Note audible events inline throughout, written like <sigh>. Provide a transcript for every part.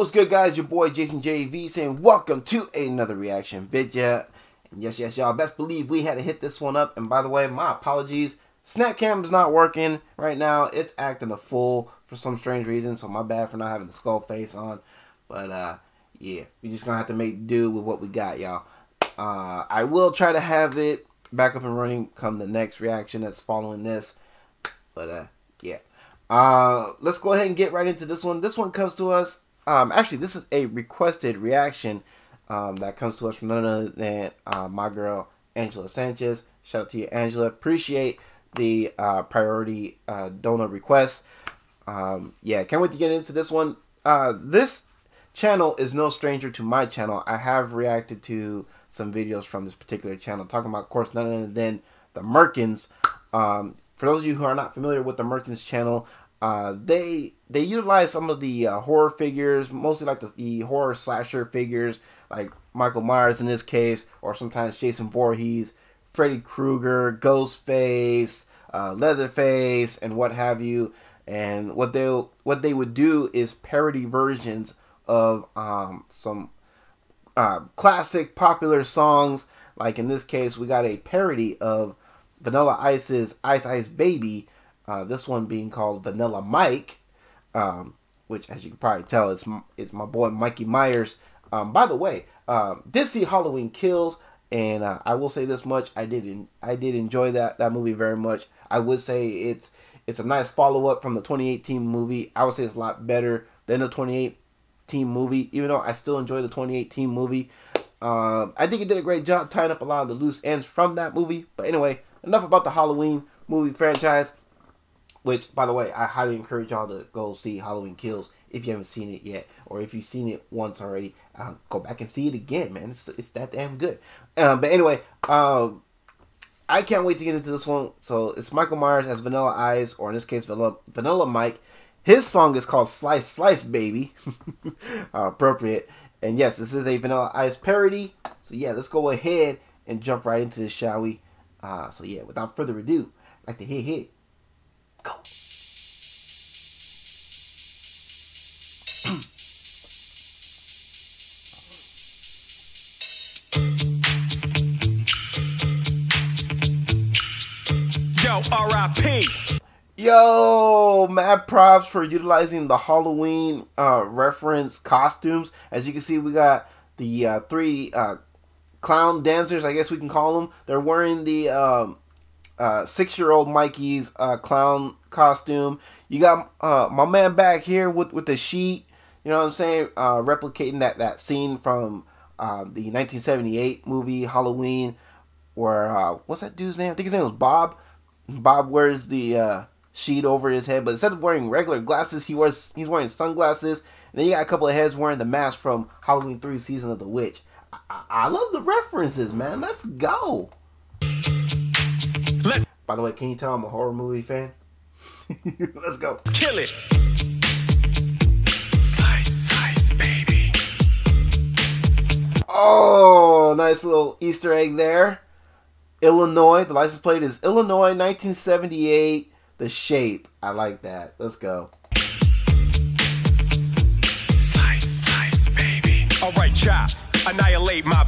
what's good, guys? Your boy Jason Jay V saying welcome to another reaction video. And yes, yes, y'all, best believe we had to hit this one up. And by the way, my apologies. Snapcam is not working right now. It's acting a fool for some strange reason, so my bad for not having the skull face on. But uh, yeah, we just gonna have to make do with what we got, y'all. Uh, I will try to have it back up and running come the next reaction that's following this. But uh, yeah. Uh, let's go ahead and get right into this one. This one comes to us. Um, actually, this is a requested reaction um, that comes to us from none other than uh, my girl Angela Sanchez. Shout out to you, Angela. Appreciate the uh, priority uh, donor request. Um, yeah, can't wait to get into this one. Uh, this channel is no stranger to my channel. I have reacted to some videos from this particular channel, talking about, of course, none other than the Merkins. Um, for those of you who are not familiar with the Merkins channel, uh, they they utilize some of the uh, horror figures, mostly like the, the, horror slasher figures, like Michael Myers in this case, or sometimes Jason Voorhees, Freddy Krueger, Ghostface, uh, Leatherface, and what have you. And what they what they would do is parody versions of um, some uh, classic popular songs. Like in this case, we got a parody of Vanilla Ice's Ice Ice Baby uh, this one being called Vanilla Mike, um, which, as you can probably tell, is is my boy Mikey Myers. Um, by the way, um, did see Halloween Kills, and uh, I will say this much: I did I did enjoy that that movie very much. I would say it's it's a nice follow up from the 2018 movie. I would say it's a lot better than the 2018 movie, even though I still enjoy the 2018 movie. Um, I think it did a great job tying up a lot of the loose ends from that movie. But anyway, enough about the Halloween movie franchise. Which, by the way, I highly encourage y'all to go see Halloween Kills if you haven't seen it yet, or if you've seen it once already, uh, go back and see it again, man. It's, it's that damn good. Um, but anyway, um, I can't wait to get into this one. So it's Michael Myers as Vanilla Ice, or in this case, Vanilla, Vanilla Mike. His song is called Slice Slice Baby. uh, <laughs> appropriate. And yes, this is a Vanilla Ice parody. So yeah, let's go ahead and jump right into this, shall we? Uh, so yeah, without further ado, I'd like to hit hit. Go. <clears throat> Yo, RIP. Yo, mad props for utilizing the Halloween uh, reference costumes. As you can see, we got the uh, three uh, clown dancers, I guess we can call them. They're wearing the um, uh, six-year-old Mikey's uh, clown costume. You got uh, my man back here with with the sheet. You know what I'm saying? Uh, replicating that that scene from uh, the 1978 movie Halloween, where uh, what's that dude's name? I think his name was Bob. Bob wears the sheet over his head, but instead of wearing regular glasses, he wears he's wearing sunglasses. And then you got a couple of heads wearing the mask from Halloween 3 Season of the Witch. I, I love the references, man. Let's go. By the way, can you tell I'm a horror movie fan? <laughs> Let's go. Kill it. Slice, slice, baby. Oh, nice little Easter egg there. Illinois. The license plate is Illinois 1978. The shape. I like that. Let's go. Slice, slice, baby. All right, chop. Annihilate. My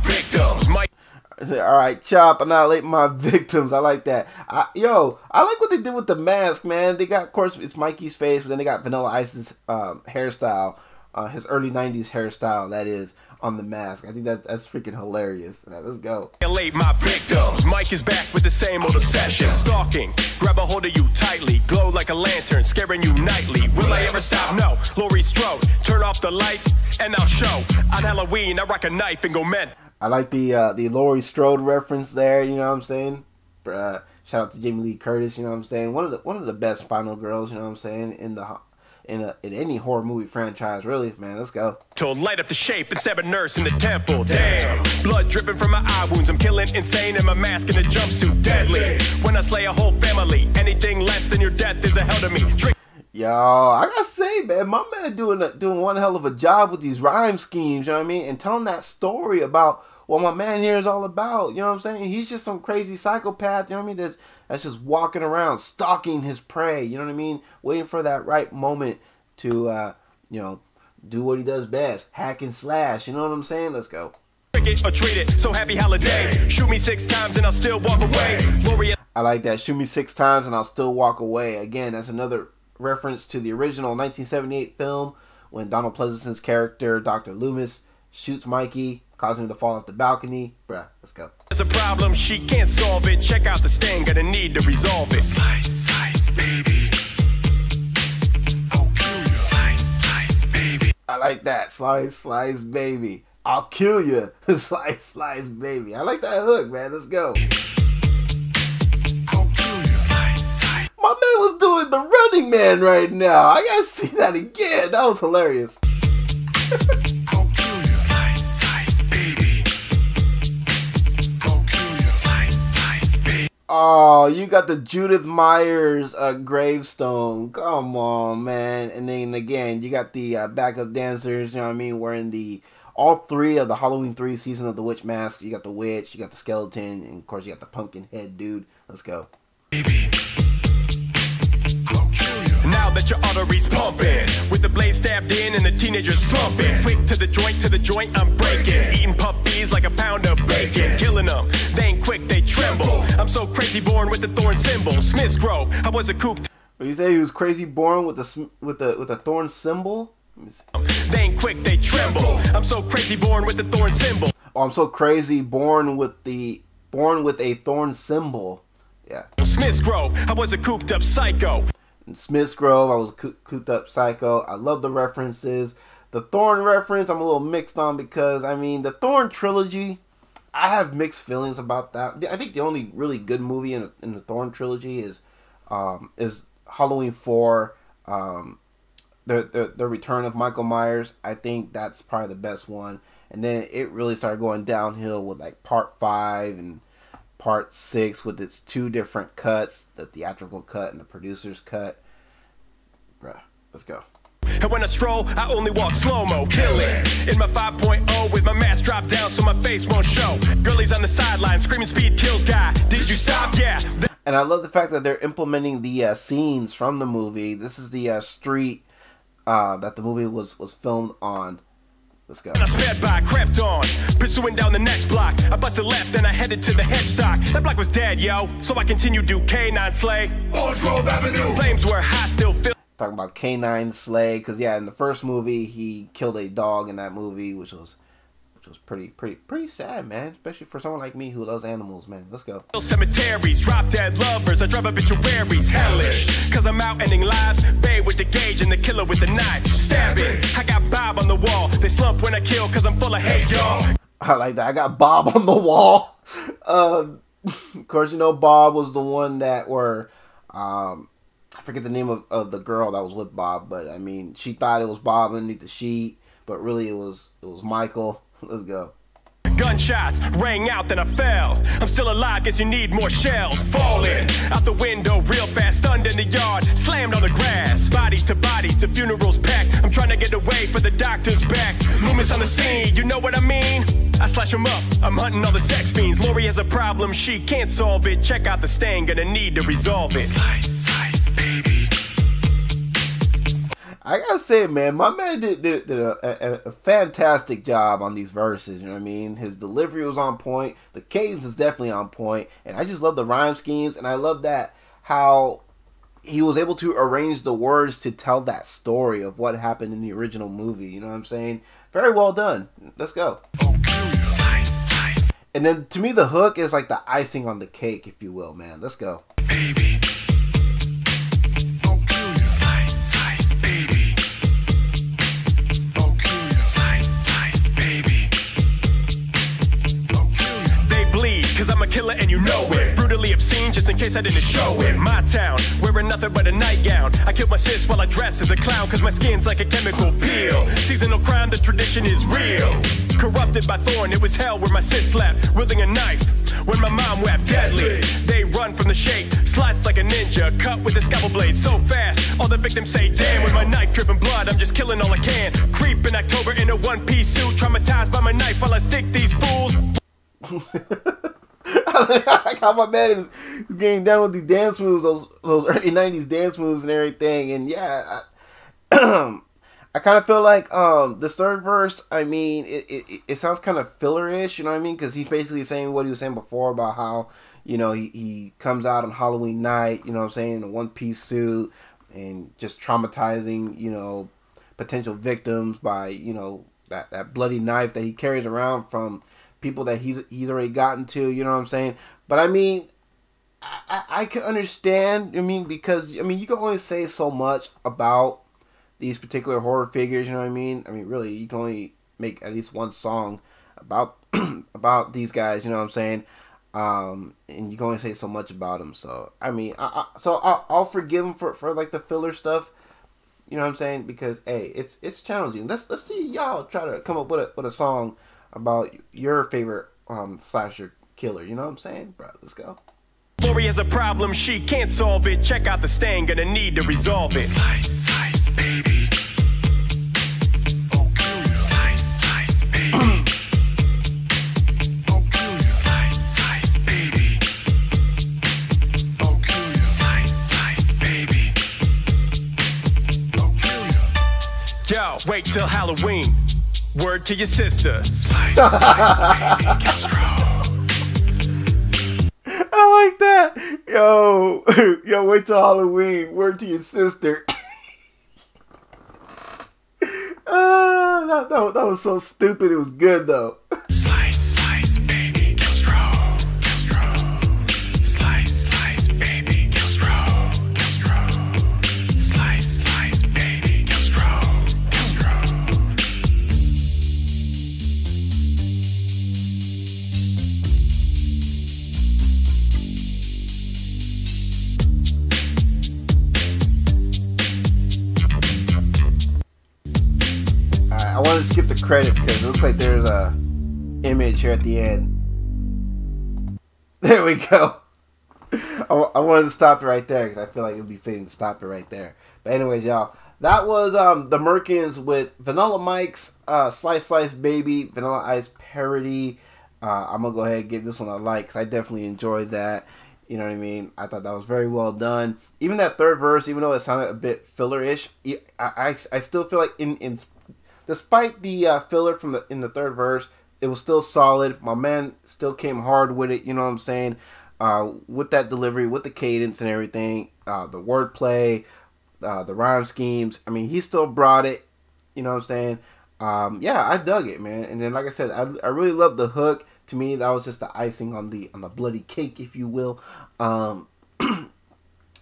I said, all right, chop, annihilate my <laughs> victims. I like that. I, yo, I like what they did with the mask, man. They got, of course, it's Mikey's face, but then they got Vanilla Ice's um, hairstyle, uh, his early 90s hairstyle, that is, on the mask. I think that, that's freaking hilarious. Right, let's go. Annihilate my victims. Mike is back with the same old obsession. Stalking, grab a hold of you tightly, glow like a lantern, scaring you nightly. Will I ever stop? No. Laurie Strode, turn off the lights, and I'll show. On Halloween, I rock a knife and go men. I like the uh, the Laurie Strode reference there. You know what I'm saying? Uh, shout out to Jamie Lee Curtis. You know what I'm saying? One of the one of the best final girls. You know what I'm saying? In the in a in any horror movie franchise, really, man. Let's go. To light up the shape and a nurse in the temple. Damn, blood dripping from my eye wounds. I'm killing insane in my mask and a jumpsuit. Deadly. When I slay a whole family, anything less than your death is a hell to me. Drink Yo, I gotta say, man, my man doing a, doing one hell of a job with these rhyme schemes. You know what I mean? And telling that story about what my man here is all about. You know what I'm saying? He's just some crazy psychopath, you know what I mean? That's, that's just walking around, stalking his prey, you know what I mean? Waiting for that right moment to, uh, you know, do what he does best, hack and slash. You know what I'm saying? Let's go. Or treat it. So happy holiday. Shoot me six times and I'll still walk away. I like that. Shoot me six times and I'll still walk away. Again, that's another reference to the original 1978 film when Donald Pleasence's character, Dr. Loomis, shoots Mikey, causing him to fall off the balcony. Bruh, let's go. has a problem, she can't solve it. Check out the stain, gonna need to resolve it. Slice, slice, baby. I'll kill you. Slice, slice, baby. I like that. Slice, slice, baby. I'll kill you. <laughs> slice, slice, baby. I like that hook, man. Let's go. Running man right now. I gotta see that again. That was hilarious. I'll kill you. Slice, slice, baby. I'll kill you. Slice, slice, baby. Oh, you got the Judith Myers uh, gravestone. Come on, man. And then again, you got the uh, backup dancers, you know what I mean, wearing the all three of the Halloween 3 season of the witch mask. You got the witch, you got the skeleton, and of course you got the pumpkin head dude. Let's go. Baby. You. Your arteries pumping, with the blade stabbed in and the teenagers slumping. Quick to the joint, to the joint, I'm breaking. Eating puppies like a pound of bacon. Killing them, they ain't quick, they tremble. I'm so crazy born with the thorn symbol. Smith's Grove, I was a cooped. But you say he was crazy born with the with the with the thorn symbol? Let me see. They ain't quick, they tremble. I'm so crazy born with the thorn symbol. Oh, I'm so crazy born with the born with a thorn symbol. Yeah. Smith's Grove, I was a cooped up psycho. Smith's Grove, I was cooped up psycho. I love the references. The Thorn reference, I'm a little mixed on because I mean the Thorn trilogy. I have mixed feelings about that. I think the only really good movie in, in the Thorn trilogy is um, is Halloween Four, um, the, the the Return of Michael Myers. I think that's probably the best one. And then it really started going downhill with like Part Five and Part Six with its two different cuts, the theatrical cut and the producer's cut. Bruh, let's go. And when I stroll, I only walk slow mo, killing. In my 5.0 with my mask dropped down so my face won't show. Girlies on the sideline screaming speed kills guy. Did you stop? Yeah. And I love the fact that they're implementing the uh, scenes from the movie. This is the uh, street uh, that the movie was was filmed on. Let's go. I sped by, crept on, pursuing down the next block. I busted left, then I headed to the headstock. That block was dead, yo. So I continued to K9 slay. Orange Grove Avenue. Flames were high, still feel. Talking about Canine Slay, because yeah, in the first movie he killed a dog in that movie, which was which was pretty pretty pretty sad, man. Especially for someone like me who loves animals, man. Let's go. Cemeteries, drop dead lovers. I drive obituaries, hellish. Cause I'm out ending lives. Babe with the gauge and the killer with the knife. Stabbing. I got Bob on the wall. They slump when I kill cause I'm full of hate, y'all. <laughs> I like that. I got Bob on the wall. <laughs> Um, <laughs> of course, you know Bob was the one that were. Um, I forget the name of, of the girl that was with Bob, but I mean, she thought it was Bob underneath the sheet, but really it was it was Michael. Let's go. Gunshots rang out, then I fell. I'm still alive, guess you need more shells. Falling out the window real fast, stunned in the yard, slammed on the grass. Bodies to bodies, the funeral's packed. I'm trying to get away for the doctor's back. Loomis on the scene, you know what I mean? I slash him up, I'm hunting all the sex fiends. Laurie has a problem, she can't solve it. Check out the stain, gonna need to resolve it. Slice, slice, baby. I gotta say, man, my man did, did, did a, a, a fantastic job on these verses. You know what I mean? His delivery was on point. The cadence is definitely on point, and I just love the rhyme schemes, and I love that how he was able to arrange the words to tell that story of what happened in the original movie. You know what I'm saying? Very well done. Let's go. And then to me, the hook is like the icing on the cake, if you will, man. Let's go. baby. Just in case I didn't show it. My town, wearing nothing but a nightgown. I killed my sis while I dress as a clown, cause my skin's like a chemical peel. Seasonal crime, the tradition is real. Corrupted by thorn, it was hell where my sis slept, wielding a knife. When my mom wept deadly, they run from the shake, slice like a ninja, cut with a scalpel blade so fast. All the victims say, damn, with my knife dripping blood, I'm just killing all I can. Creep in October in a one piece suit, traumatized by my knife while I stick these fools. <laughs> Like <laughs> how my man is getting down with the dance moves, those those early '90s dance moves and everything. And yeah, I, <clears throat> I kind of feel like um this third verse. I mean, it it, it sounds kind of fillerish. You know what I mean? Because he's basically saying what he was saying before about how you know he, he comes out on Halloween night. You know what I'm saying in a one piece suit and just traumatizing you know potential victims by you know that that bloody knife that he carries around from people that he's he's already gotten to. You know what I'm saying? But I mean. I, I, I can understand. I mean, because I mean, you can only say so much about these particular horror figures. You know what I mean? I mean, really, you can only make at least one song about <clears throat> about these guys. You know what I'm saying? Um, and you can only say so much about them. So I mean, I, I, so I'll, I'll forgive them for, for like the filler stuff. You know what I'm saying? Because hey, it's it's challenging. Let's let's see y'all try to come up with a with a song about your favorite um slasher killer. You know what I'm saying, bro? Let's go. Laurie has a problem, she can't solve it. Check out the stain, gonna need to resolve it. Slice, slice, baby. I'll kill you. Slice, slice, baby. I'll kill you. Slice, slice, baby. I'll kill you. Slice, slice, baby. I'll kill you. Yo, wait till Halloween. Word to your sister. Slice, slice, baby. Get. <laughs> I like that. Yo, <laughs> yo, wait till Halloween. Word to your sister. <laughs> Ah, that, that, that was so stupid. It was good though. I wanted to skip the credits because it looks like there's a image here at the end. <laughs> There we go. I, I wanted to stop it right there because I feel like it would be fitting to stop it right there. But anyways, y'all, that was um the Merkins with Vanilla Mike's uh, Slice Slice Baby Vanilla Ice parody. Uh, I'm gonna go ahead and give this one a like 'cause I definitely enjoyed that. You know what I mean? I thought that was very well done. Even that third verse, even though it sounded a bit filler-ish, I, I, I still feel like in, in despite the uh, filler from the in the third verse, it was still solid. My man still came hard with it. You know what I'm saying? Uh, with that delivery, with the cadence and everything, uh, the wordplay, uh, the rhyme schemes. I mean, he still brought it. You know what I'm saying? Um, yeah, I dug it, man. And then, like I said, I, I really love the hook. To me, that was just the icing on the on the bloody cake, if you will. Um, <clears throat>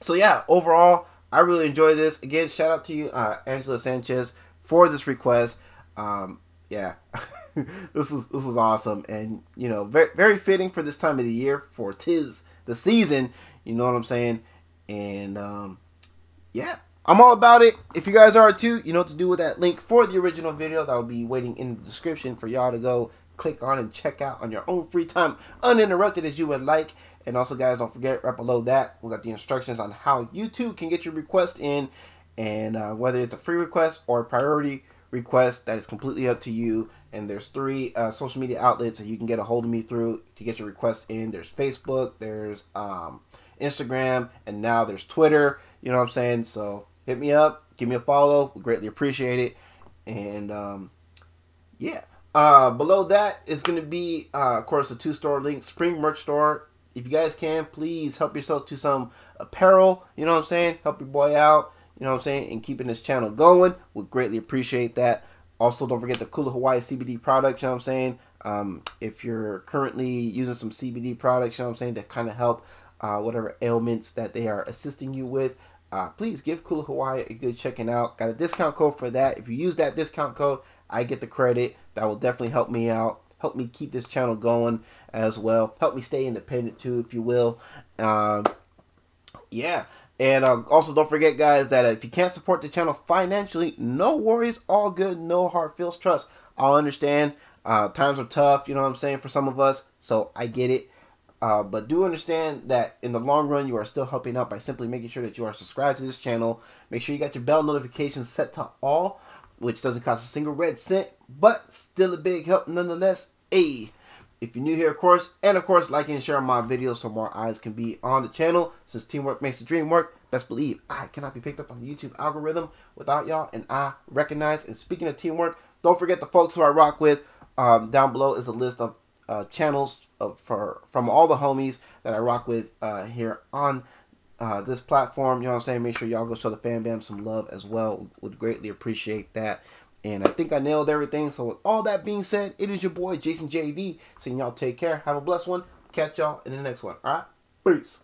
so yeah, overall, I really enjoyed this. Again, shout out to you, uh, Angela Sanchez, for this request. Um, yeah, <laughs> this was this was awesome, and you know, very very fitting for this time of the year for tis the season. You know what I'm saying? And um, yeah, I'm all about it. If you guys are too, you know what to do with that link for the original video. That will be waiting in the description for y'all to go click on and check out on your own free time, uninterrupted as you would like. And also, guys, don't forget right below that we got the instructions on how you too can get your request in, and uh, whether it's a free request or a priority request, that is completely up to you. And there's three uh, social media outlets that you can get a hold of me through to get your request in. There's Facebook, there's um, Instagram, and now there's Twitter. You know what I'm saying? So hit me up, give me a follow. We greatly appreciate it. And um, yeah, uh, below that is going to be, uh, of course, the two store link, Spring Merch Store. If you guys can, please help yourself to some apparel. You know what I'm saying? Help your boy out. You know what I'm saying? And keeping this channel going. Would greatly appreciate that. Also, don't forget the Kula Hawaii CBD products. You know what I'm saying? Um, if you're currently using some CBD products, you know what I'm saying, to kind of help uh, whatever ailments that they are assisting you with, uh, please give Kula Hawaii a good checking out. Got a discount code for that. If you use that discount code, I get the credit. That will definitely help me out. Help me keep this channel going as well. Help me stay independent too, if you will. Um, yeah. And uh, also, don't forget, guys, that if you can't support the channel financially, no worries, all good, no hard feels, trust. I'll understand. Uh, times are tough, you know what I'm saying, for some of us, so I get it. Uh, but do understand that in the long run, you are still helping out by simply making sure that you are subscribed to this channel. Make sure you got your bell notifications set to all, which doesn't cost a single red cent, but still a big help nonetheless. A. If you're new here, of course, and of course, liking and sharing my videos so more eyes can be on the channel. Since teamwork makes the dream work, best believe I cannot be picked up on the YouTube algorithm without y'all, and I recognize. And speaking of teamwork, don't forget the folks who I rock with. Um, down below is a list of uh, channels of, for from all the homies that I rock with uh, here on uh, this platform. You know what I'm saying? Make sure y'all go show the fan bam some love as well. Would greatly appreciate that. And I think I nailed everything. So with all that being said, it is your boy Jason Jay V saying y'all take care. Have a blessed one. Catch y'all in the next one. All right. Peace.